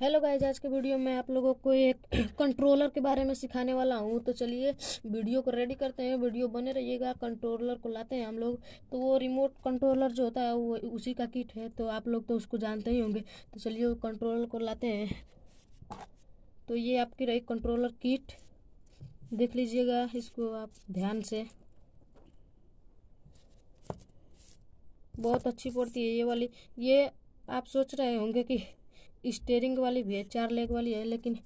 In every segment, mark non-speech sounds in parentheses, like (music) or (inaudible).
Hello guys आज के video में आप लोगों को एक (clears throat) कंट्रोलर के बारे में सिखाने वाला हूँ। तो चलिए वीडियो को रेडी करते हैं। वीडियो बने रहिएगा कंट्रोलर को लाते हैं हम लोग। तो वो रिमोट कंट्रोलर जो होता है, वो उसी का किट है। तो आप लोग तो उसको जानते ही होंगे। तो चलिए, वो कंट्रोलर को लाते हैं। तो ये आपकी रही कंट्रोलर किट देख लीजिएगा इसको आप ध्यान से। बहुत अच्छी पड़ती है ये वाली। ये आप सोच रहे होंगे कि स्टेयरिंग वाली भी है, चार लेग वाली है, लेकिन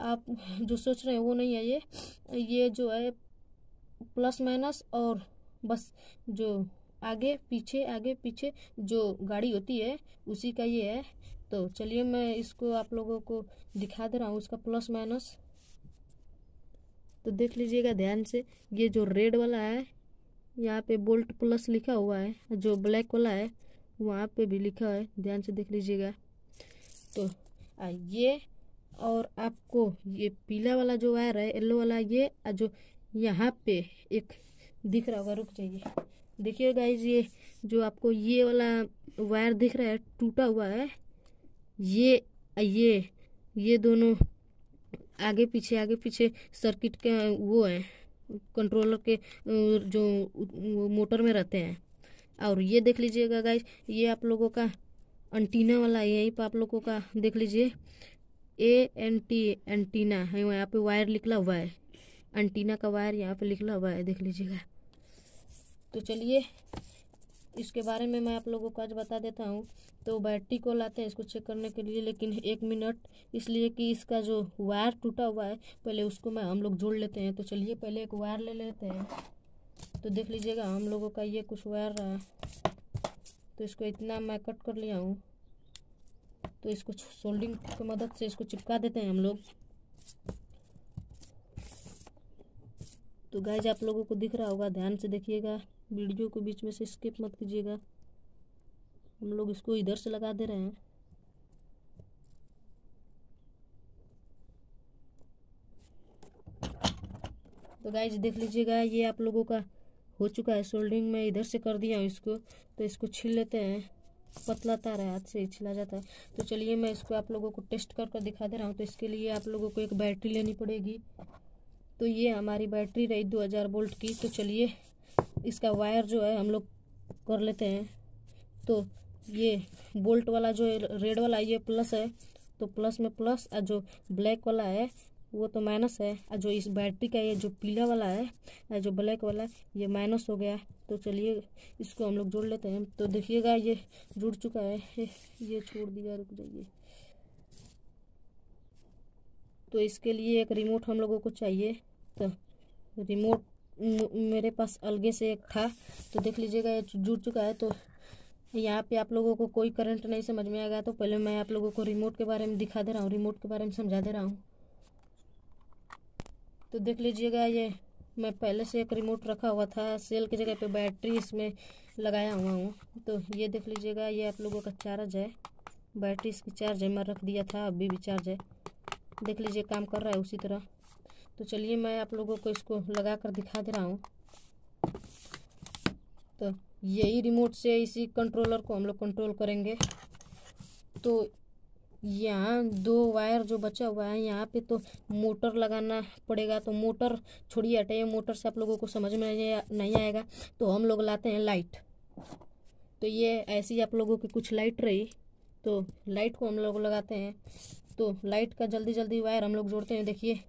आप जो सोच रहे हैं वो नहीं है ये। ये जो है प्लस माइनस और बस जो आगे, पीछे आगे, पीछे जो गाड़ी होती है, उसी का ये है। तो चलिए मैं इसको आप लोगों को दिखा दे रहा हूँ, उसका प्लस माइनस। तो देख लीजिएगा ध्यान से, ये जो रेड वाला है, यहाँ पे बोल्ट प्लस लिखा हुआ है, जो ब्लैक वाला है, वहाँ पे भी लिखा है, ध्यान से देख लीजिएगा। तो ये और आपको ये पीला वाला जो वायर है, येलो वाला ये और जो यहाँ पे एक दिख रहा होगा, रुक जाइए। देखिए गाइज़ ये जो आपको ये वाला वायर दिख रहा है, टूटा हुआ है, ये ये ये दोनों आगे पीछे आगे पीछे सर्किट के वो है कंट्रोलर के जो मोटर में रहते हैं। और ये देख लीजिएगा गाइज़ ये आप लोगों का अंटीना वाला यहीं पर आप लोगों का देख लीजिए। ए एन टी, एंटीना है, यहाँ पे वायर निकला हुआ है। एंटीना का वायर यहाँ पे निकला हुआ है, देख लीजिएगा। तो चलिए, इसके बारे में मैं आप लोगों को आज बता देता हूँ। तो बैटरी को लाते हैं, इसको चेक करने के लिए, लेकिन एक मिनट, इसलिए कि इसका जो वायर टूटा हुआ है, पहले उसको मैं हम लोग जोड़ लेते हैं। तो चलिए, पहले एक वायर ले लेते हैं। तो देख लीजिएगा, हम लोगों का ये कुछ वायर रहा। तो इसको इतना मैं कट कर लिया हूँ। तो इसको सोल्डिंग की मदद से इसको चिपका देते हैं हम लोग। तो गाइज़ आप लोगों को दिख रहा होगा, ध्यान से देखिएगा। वीडियो को बीच में से स्किप मत कीजिएगा। हम लोग इसको इधर से लगा दे रहे हैं। तो गाइज़ देख लीजिएगा, ये आप लोगों का हो चुका है। सोल्डिंग में इधर से कर दिया हूँ इसको। तो इसको छील लेते हैं। पतला तार है, हाथ से छिला जाता है। तो चलिए मैं इसको आप लोगों को टेस्ट कर कर दिखा दे रहा हूँ। तो इसके लिए आप लोगों को एक बैटरी लेनी पड़ेगी। तो ये हमारी बैटरी रही दो हज़ार बोल्ट की। तो चलिए इसका वायर जो है हम लोग कर लेते हैं। तो ये बोल्ट वाला जो रेड वाला ये प्लस है। तो प्लस में प्लस, और जो ब्लैक वाला है वो तो माइनस है। और जो इस बैटरी का ये जो पीला वाला है जो ब्लैक वाला है, ये माइनस हो गया तो चलिए, इसको हम लोग जोड़ लेते हैं। तो देखिएगा, ये जुड़ चुका है। ये छोड़ दिया रुक जाइए। तो इसके लिए एक रिमोट हम लोगों को चाहिए। तो रिमोट मेरे पास अलगे से एक था। तो देख लीजिएगा, ये जुड़ चुका है। तो यहाँ पे आप लोगों को कोई करंट नहीं समझ में आएगा। तो पहले मैं आप लोगों को रिमोट के बारे में दिखा दे रहा हूँ। रिमोट के बारे में समझा दे रहा हूँ। तो देख लीजिएगा ये, मैं पहले से एक रिमोट रखा हुआ था सेल की जगह पे बैटरी इसमें लगाया हुआ हूँ। तो ये देख लीजिएगा, ये आप लोगों का चार्ज है। बैटरी इसकी चार्ज है, मैं रख दिया था, अभी भी चार्ज है। देख लीजिए, काम कर रहा है उसी तरह। तो चलिए, मैं आप लोगों को इसको लगा कर दिखा दे रहा हूँ। तो यही रिमोट से इसी कंट्रोलर को हम लोग कंट्रोल करेंगे। तो यहाँ दो वायर जो बचा हुआ है, यहाँ पे तो मोटर लगाना पड़ेगा तो मोटर छोड़िए हटाइए मोटर से आप लोगों को समझ में नहीं आएगा। तो हम लोग लाते हैं लाइट। तो ये ऐसी आप लोगों की कुछ लाइट रही। तो लाइट को हम लोग लगाते हैं। तो लाइट का जल्दी जल्दी वायर हम लोग जोड़ते हैं, देखिए।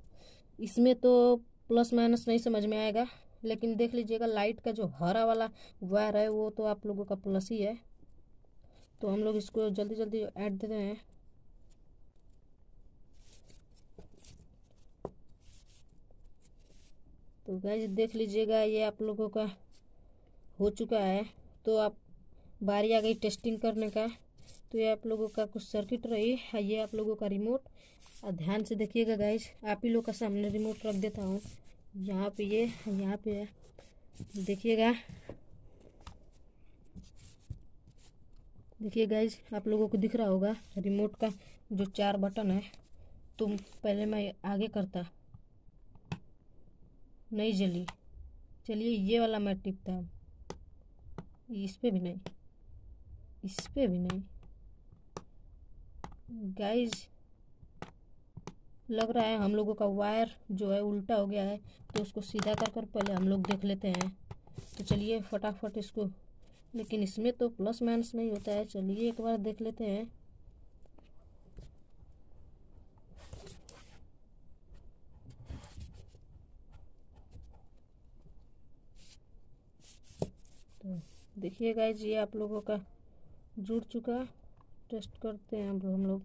इसमें तो प्लस माइनस नहीं समझ में आएगा, लेकिन देख लीजिएगा, लाइट का जो हरा वाला वायर है, वो तो आप लोगों का प्लस ही है। तो हम लोग इसको जल्दी जल्दी ऐड देते हैं। तो गैस देख लीजिएगा, ये आप लोगों का हो चुका है। तो आप बारी आ गई टेस्टिंग करने का। तो ये आप लोगों का कुछ सर्किट रही, है, ये आप लोगों का रिमोट और ध्यान से देखिएगा गाइज़ आप ही लोग का सामने रिमोट रख देता हूँ। यहाँ पे ये, यहाँ पे है देखिएगा। देखिए गाइज़ आप लोगों को दिख रहा होगा रिमोट का जो चार बटन है, तुम पहले मैं आगे करता। नहीं जली। चलिए ये वाला मैं टिपता हूँ। इस पर भी नहीं। इस पर भी नहीं। गाइज़ लग रहा है हम लोगों का वायर जो है उल्टा हो गया है तो उसको सीधा कर कर पहले हम लोग देख लेते हैं। तो चलिए फटाफट इसको, लेकिन इसमें तो प्लस माइनस नहीं होता है। चलिए एक बार देख लेते हैं। देखिए गाइज़ ये आप लोगों का जुड़ चुका टेस्ट करते हैं हम लोग।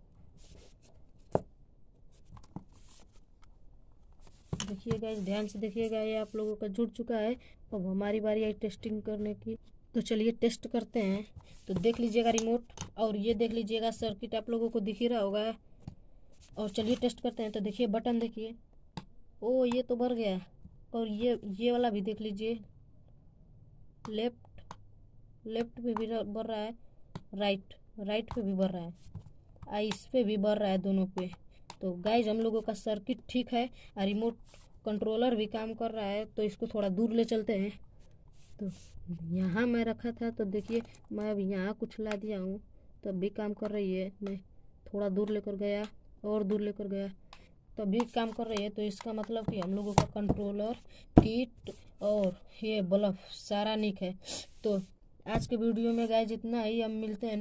देखिए गाइज़ ध्यान से देखिएगा ये आप लोगों का जुड़ चुका है। अब हमारी बारी आई टेस्टिंग करने की। तो चलिए टेस्ट करते हैं। तो देख लीजिएगा रिमोट और ये देख लीजिएगा सर्किट आप लोगों को दिख ही रहा होगा। और चलिए टेस्ट करते हैं। तो देखिए बटन देखिए। ओ, ये तो भर गया। और ये ये वाला भी देख लीजिए। लेफ़्ट लेफ़्ट पे भी भर रहा है राइट राइट पे भी भर रहा है आ इस पे भी भर रहा है दोनों पे। तो गाइज़ हम लोगों का सर्किट ठीक है और रिमोट कंट्रोलर भी काम कर रहा है तो इसको थोड़ा दूर ले चलते हैं। तो यहाँ मैं रखा था तो देखिए, मैं अब यहाँ कुछ ला दिया हूँ, तब भी काम कर रही है, मैं थोड़ा दूर लेकर गया, और दूर लेकर गया, तब भी काम कर रही है तो इसका मतलब कि हम लोगों का कंट्रोलर किट और ये बल्ब, सारा निक है। तो आज के वीडियो में गाय जितना ही हम मिलते हैं